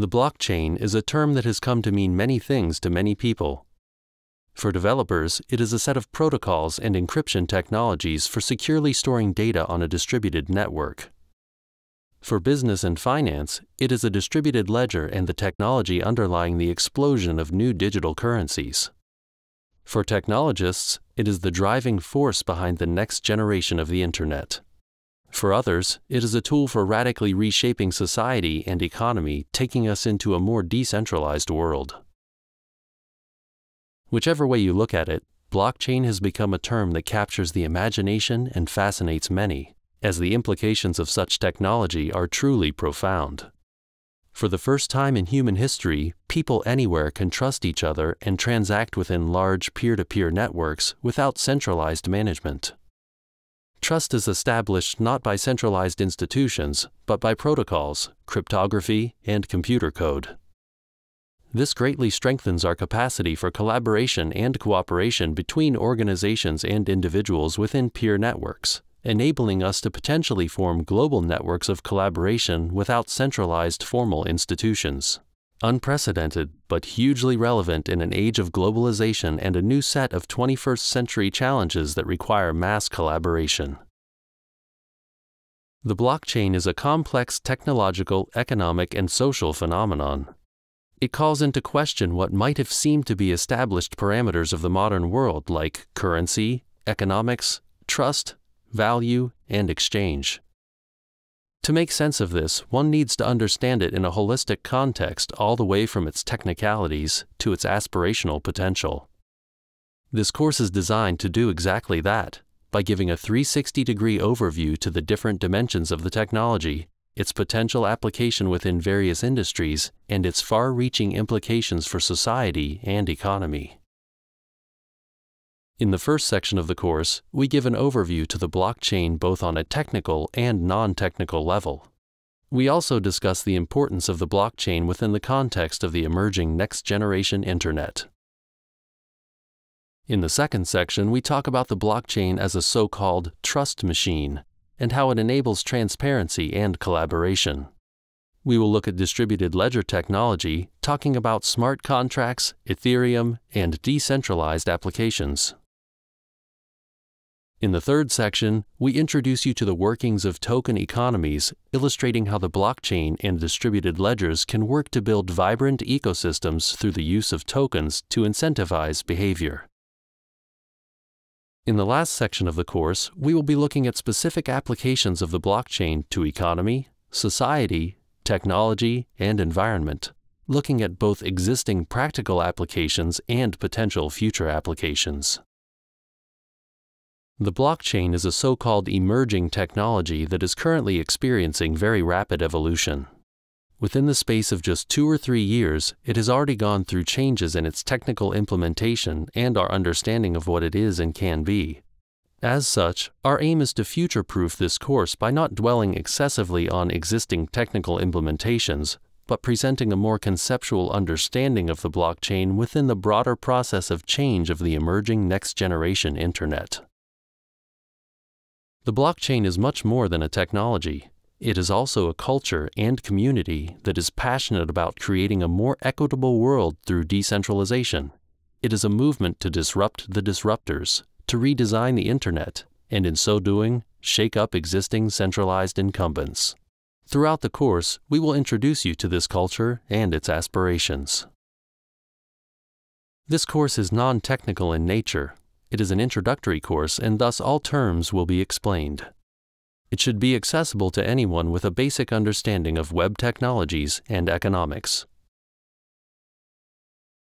The blockchain is a term that has come to mean many things to many people. For developers, it is a set of protocols and encryption technologies for securely storing data on a distributed network. For business and finance, it is a distributed ledger and the technology underlying the explosion of new digital currencies. For technologists, it is the driving force behind the next generation of the Internet. For others, it is a tool for radically reshaping society and economy, taking us into a more decentralized world. Whichever way you look at it, blockchain has become a term that captures the imagination and fascinates many, as the implications of such technology are truly profound. For the first time in human history, people anywhere can trust each other and transact within large peer to peer networks without centralized management. Trust is established not by centralized institutions, but by protocols, cryptography, and computer code. This greatly strengthens our capacity for collaboration and cooperation between organizations and individuals within peer networks, enabling us to potentially form global networks of collaboration without centralized formal institutions unprecedented but hugely relevant in an age of globalization and a new set of 21st century challenges that require mass collaboration. The blockchain is a complex technological, economic, and social phenomenon. It calls into question what might have seemed to be established parameters of the modern world like currency, economics, trust, value, and exchange. To make sense of this, one needs to understand it in a holistic context all the way from its technicalities to its aspirational potential. This course is designed to do exactly that by giving a 360 degree overview to the different dimensions of the technology, its potential application within various industries, and its far reaching implications for society and economy. In the first section of the course, we give an overview to the blockchain both on a technical and non-technical level. We also discuss the importance of the blockchain within the context of the emerging next-generation Internet. In the second section, we talk about the blockchain as a so-called trust machine and how it enables transparency and collaboration. We will look at distributed ledger technology, talking about smart contracts, Ethereum, and decentralized applications. In the third section, we introduce you to the workings of token economies, illustrating how the blockchain and distributed ledgers can work to build vibrant ecosystems through the use of tokens to incentivize behavior. In the last section of the course, we will be looking at specific applications of the blockchain to economy, society, technology, and environment, looking at both existing practical applications and potential future applications. The blockchain is a so-called emerging technology that is currently experiencing very rapid evolution. Within the space of just two or three years, it has already gone through changes in its technical implementation and our understanding of what it is and can be. As such, our aim is to future-proof this course by not dwelling excessively on existing technical implementations, but presenting a more conceptual understanding of the blockchain within the broader process of change of the emerging next-generation Internet. The blockchain is much more than a technology. It is also a culture and community that is passionate about creating a more equitable world through decentralization. It is a movement to disrupt the disruptors, to redesign the internet, and in so doing, shake up existing centralized incumbents. Throughout the course, we will introduce you to this culture and its aspirations. This course is non-technical in nature, it is an introductory course and thus all terms will be explained. It should be accessible to anyone with a basic understanding of web technologies and economics.